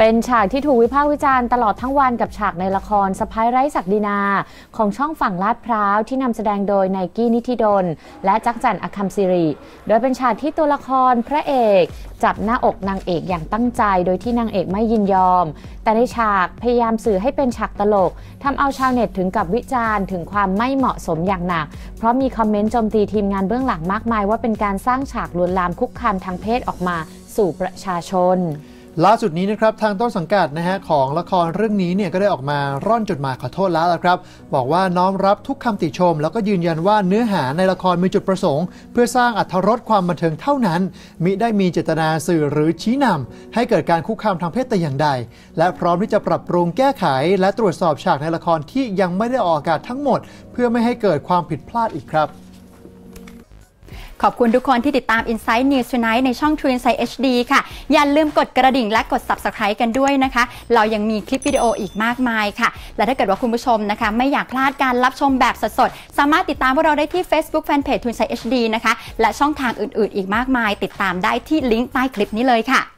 เป็นฉากที่ถูกวิพากษ์วิจารณ์ตลอดทั้งวันกับฉากในละครสะพ้ายไร้ศักดินา ของช่องฝั่งลาดพร้าวที่นำแสดงโดยไนกี้นิธิดล และจักจันอคัมซิริ โดยเป็นฉากที่ตัวละครพระเอก จับหน้าอกนางเอกอย่างตั้งใจ โดยที่นางเอกไม่ยินยอม แต่ในฉากพยายามสื่อให้เป็นฉากตลกทำเอาชาวเน็ตถึงกับวิจารณ์ถึงความไม่เหมาะสมอย่างหนัก เพราะมีคอมเมนต์โจมตีทีมงานเบื้องหลังมากมาย ว่าเป็นการสร้างฉากลวนลามคุกคามทางเพศออกมาสู่ประชาชน ล่าสุดนี้นะครับทางต้นสังกัดนะฮะของละครเรื่องนี้เนี่ยก็ได้ออกมาร่อนจดหมายขอโทษแล้วละครับ บอกว่าน้อมรับทุกคำติชม แล้วก็ยืนยันว่าเนื้อหาในละครมีจุดประสงค์ เพื่อสร้างอัธรสความบันเทิงเท่านั้น มิได้มีเจตนาสื่อหรือชี้นำให้เกิดการคุกคามทางเพศแต่อย่างใด และพร้อมที่จะปรับปรุงแก้ไข และตรวจสอบฉากในละครที่ยังไม่ได้ออกอากาศทั้งหมด เพื่อไม่ให้เกิดความผิดพลาดอีกครับ ขอบคุณทุกคนที่ติดตาม Insight News Tonight ในช่อง True Insight HD ค่ะ อย่าลืมกดกระดิ่งและกด Subscribe กันด้วยนะคะ เรายังมีคลิปวิดีโออีกมากมายค่ะ และถ้าเกิดว่าคุณผู้ชมนะคะ ไม่อยากพลาดการรับชมแบบสดๆ สามารถติดตามพวกเราได้ที่ Facebook Fanpage True Insight HD นะคะ และช่องทางอื่นๆ อีกมากมาย ติดตามได้ที่ลิงก์ใต้คลิปนี้เลยค่ะ